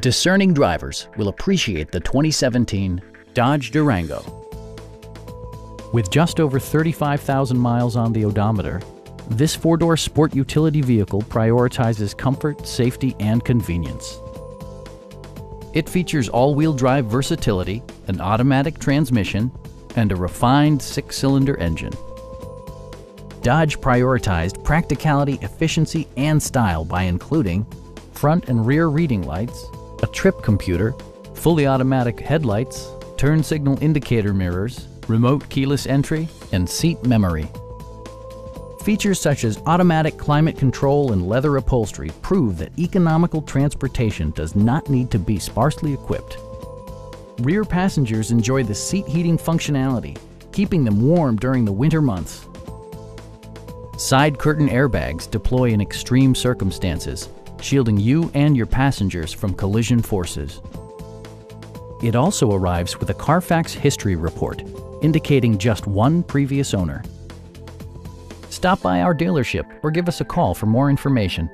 Discerning drivers will appreciate the 2017 Dodge Durango. With just over 35,000 miles on the odometer, this four-door sport utility vehicle prioritizes comfort, safety, and convenience. It features all-wheel drive versatility, an automatic transmission, and a refined six-cylinder engine. Dodge prioritized practicality, efficiency, and style by including front and rear reading lights, a trip computer, fully automatic headlights, turn signal indicator mirrors, remote keyless entry, and seat memory. Features such as automatic climate control and leather upholstery prove that economical transportation does not need to be sparsely equipped. Rear passengers enjoy the seat heating functionality, keeping them warm during the winter months. Side curtain airbags deploy in extreme circumstances, shielding you and your passengers from collision forces. It also arrives with a Carfax history report, indicating just one previous owner. Stop by our dealership or give us a call for more information.